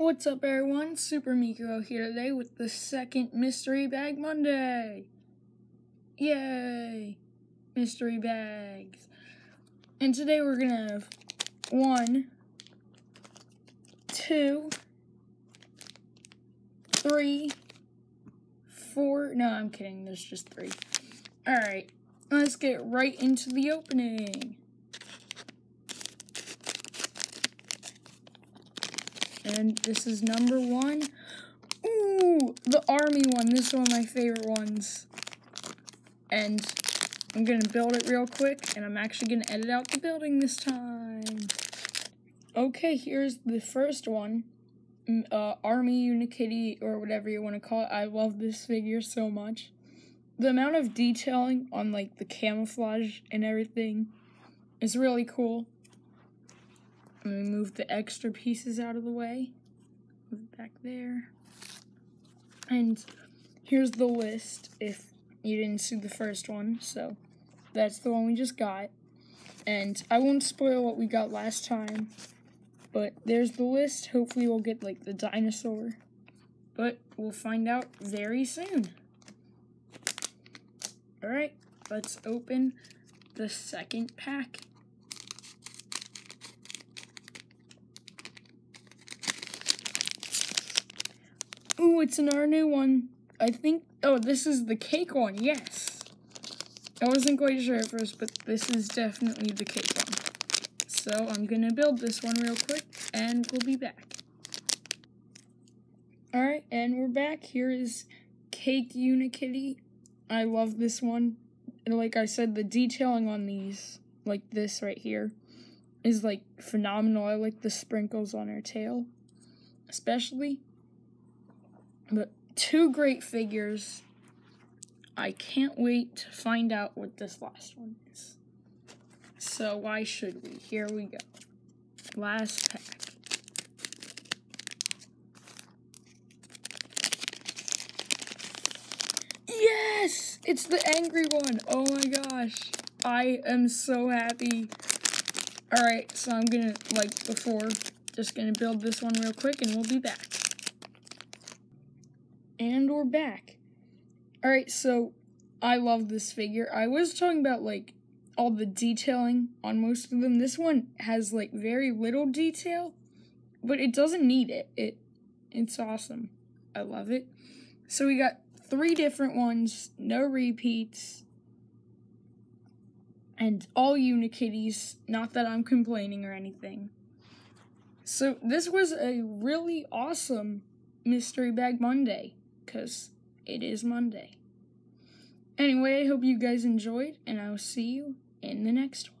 What's up everyone, Super Mikuro here today with the second Mystery Bag Monday! Yay! Mystery bags. And today we're gonna have one, two, three, four, no I'm kidding, there's just three. Alright, let's get right into the opening. And this is number one. Ooh, the army one. This is one of my favorite ones. And I'm going to build it real quick. And I'm actually going to edit out the building this time. Okay, here's the first one. Uh, Army Unikitty, or whatever you want to call it. I love this figure so much. The amount of detailing on, like, the camouflage and everything is really cool. Let me move the extra pieces out of the way. Move back there. And here's the list if you didn't see the first one. So that's the one we just got. And I won't spoil what we got last time. But there's the list. Hopefully we'll get like the dinosaur. But we'll find out very soon. Alright, let's open the second pack. It's another new one. I think, oh, this is the cake one, yes. I wasn't quite sure at first, but this is definitely the cake one. So I'm gonna build this one real quick, and we'll be back. Alright, and we're back. Here is Cake Unikitty. I love this one. And like I said, the detailing on these, like this right here, is like phenomenal. I like the sprinkles on her tail, especially. But two great figures. I can't wait to find out what this last one is. So why should we? Here we go. Last pack. Yes! It's the angry one. Oh my gosh. I am so happy. Alright, so I'm gonna, like before, just gonna build this one real quick and we'll be back. And we're back. Alright, so I love this figure. I was talking about like all the detailing on most of them. This one has like very little detail, but it doesn't need it. It it's awesome. I love it. So we got three different ones, no repeats. And all Unikitties, not that I'm complaining or anything. So this was a really awesome Mystery Bag Monday because it is Monday. Anyway, I hope you guys enjoyed, and I will see you in the next one.